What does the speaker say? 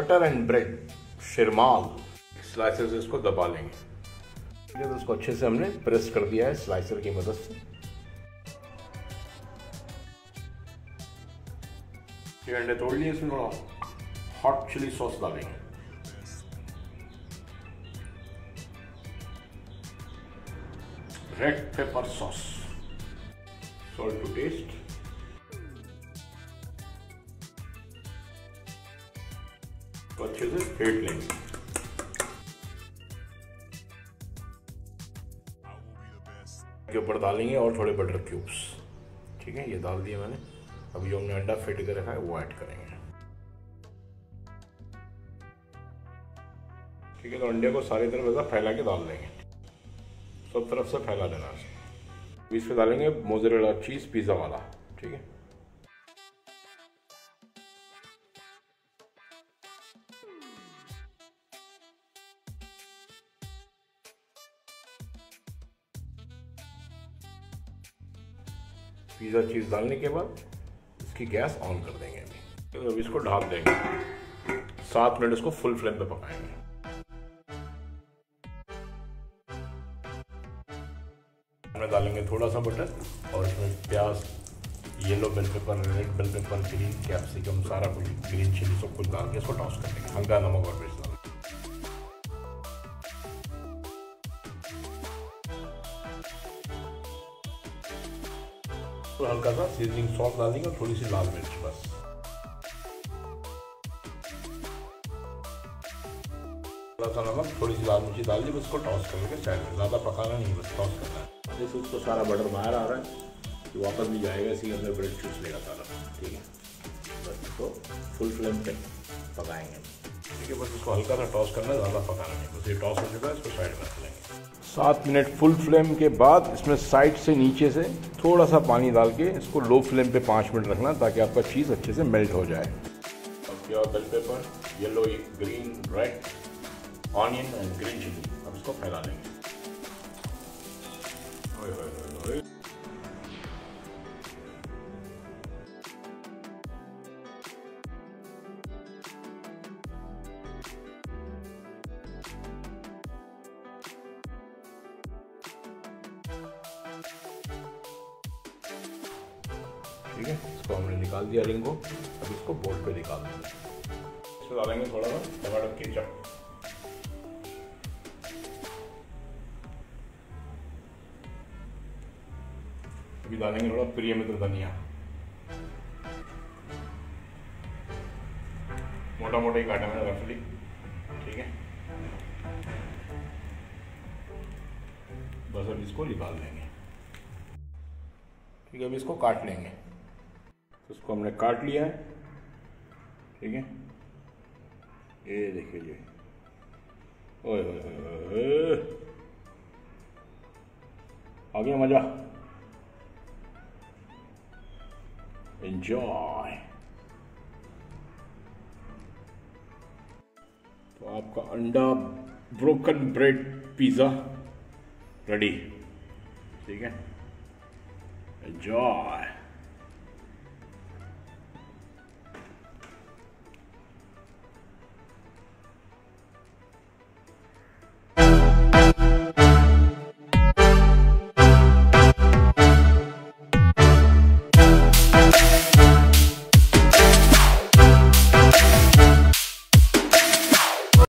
Butter and bread sheermal slicer से इसको दबा लेंगे। ठीक है तो इसको अच्छे से हमने प्रेस कर दिया है स्लाइसर की मदद से। ये अंडे तोड़ लिए इसमें थोड़ा हॉट चिली सॉस डालेंगे। Red pepper sauce salt to taste तो अच्छे से फेंट लेंगे के ऊपर डालेंगे और थोड़े बटर क्यूब्स ठीक है? ये डाल दिए मैंने. अभी जो हमने अंडा फिट कर रखा है, वो ऐड करेंगे. ठीक है तो अंडे को सारी तरफ़ ऐसा फैला के डाल देंगे. सब तरफ़ से फैला देना इस पे डालेंगे मोजरेला चीज़ पिज़्ज़ा वाला. ठीक है? पिज़्ज़ा चीज़ डालने के बाद इसकी गैस ऑन कर देंगे। अभी तो इसको ढाप देंगे। सात मिनट इसको फुल फ्लेम पे पकाएँगे। इसमें डालेंगे थोड़ा सा बटर और इसमें प्याज yellow bell pepper red bell pepper green capsicum सारा कुछ ग्रीन चिली सब कुछ डाल के इसको टॉस कर हल्का नमक और मिर्च तो हल्का सा सीजनिंग सॉल्ट डाल देंगे और थोड़ी सी लाल मिर्च बस। थोड़ा सा नमक थोड़ी सी लाल मिर्ची डाल दी बस उसको टॉस करके साइड में। ज़्यादा पकाना नहीं बस टॉस करना है। जैसे उसको सारा बटर बाहर आ रहा है तो वापस भी जाएगा इसी अंदर ब्रेड चूस लेगा सारा ठीक है। बस इसको फुल फ्लेम पे पकाएँगे। ठीक है बस इसको हल्का सा टॉस करना है ज़्यादा पकाना नहीं बस ये टॉस हो चुका है इसको साइड में रख लेंगे। सात मिनट फुल फ्लेम के बाद इसमें साइड से नीचे से थोड़ा सा पानी डाल के इसको लो फ्लेम पे पाँच मिनट रखना ताकि आपका चीज़ अच्छे से मेल्ट हो जाए। Bell pepper? Yellow green, red, onion, and green chilli. अब इसको फैला देंगे। ठीक है? इसको हमने निकाल दिया रिंग को। अब इसको बोर्ड पे निकाल देंगे। इसमें डालेंगे थोड़ा सा, टमाटर केचप। अभी डालेंगे थोड़ा प्रिय मित्र धनिया। मोटा मोटा ही काटा मैंने रफली ठीक है? बस अब इसको निकाल लेंगे ठीक है, अब इसको काट लेंगे। इसको हमने काट लिया है। ठीक है? ये देखिए जी। ओए आ गया मज़ा। एंजॉय तो आपका अंडा ब्रोकन ब्रेड पिज़्ज़ा रेडी ठीक है? एंजॉय